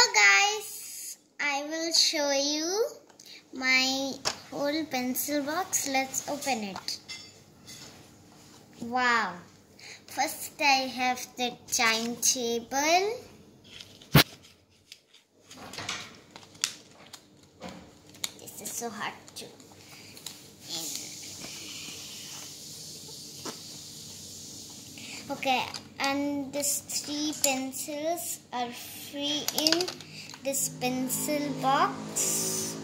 Guys, I will show you my whole pencil box. Let's open it. Wow. First I have the timetable. This is so hard to Okay, and these three pencils are free in this pencil box.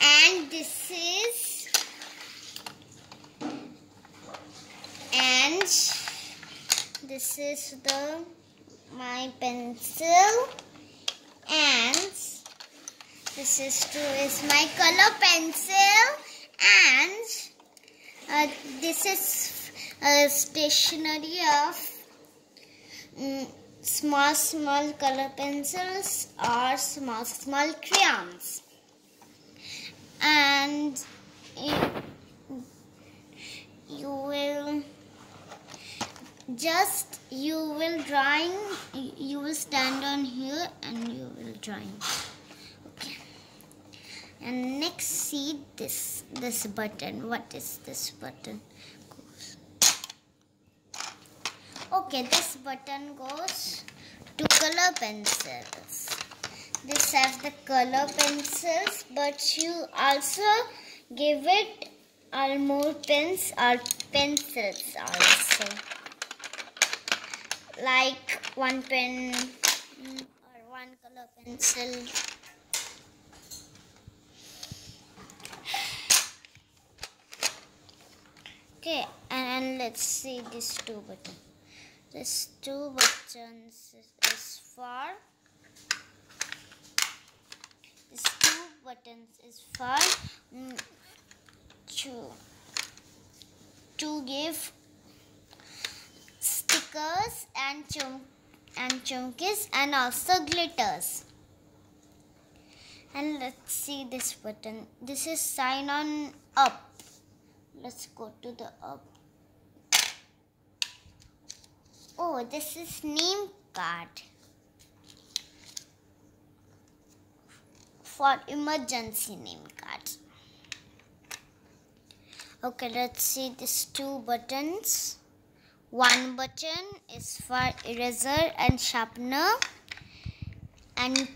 And this is and this is the my pencil and this is two is my color pencil and uh, this is a stationery of mm, small small color pencils or small small crayons. And you will just you will drawing you will stand on here and you will drawing and next see this this button. What is this button? Okay this button goes to color pencils. This has the color pencils but you also give it all more pens or pencils also. Like one pen mm, or one color pencil okay and let's see these two buttons this two buttons is for these two buttons is for mm, to to give stickers and chum and chunkies and also glitters. And let's see this button. This is sign on up let's go to the up. Oh this is name card. For emergency name card. Okay let's see these two buttons. One button is for eraser and sharpener. And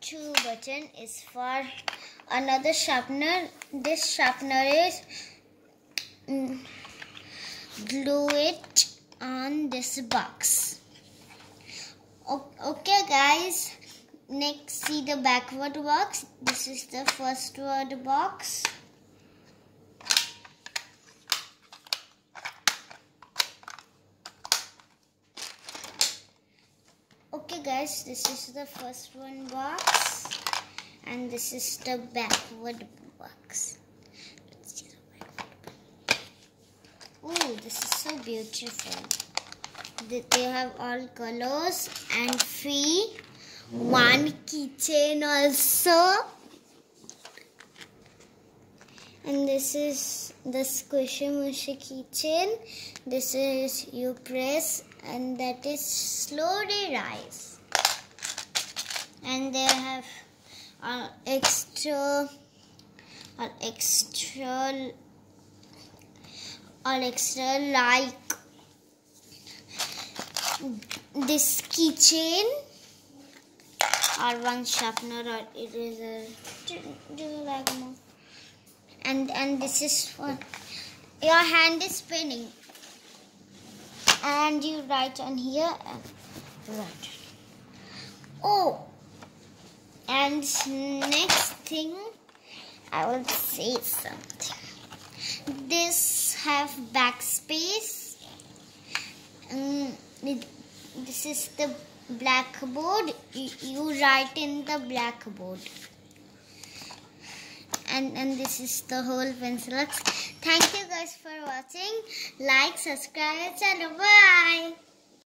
two button is for another sharpener. This sharpener is glue it on this box. Okay guys. Next see the backward box. This is the first word box. Okay guys. This is the first one box. And this is the backward box Oh, this is so beautiful. They have all colors and free. One keychain also. And this is the squishy mushy keychain. This is you press and that is slowly rise. And they have uh, extra, uh, extra or extra like. This keychain or one sharpener or eraser do, do you like more? And and this is for your hand is spinning. And you write on here and write. Oh and next thing I will say something. This have backspace. This is the blackboard. You, you write in the blackboard. And and this is the whole pencil. Thank you guys for watching. Like subscribe and bye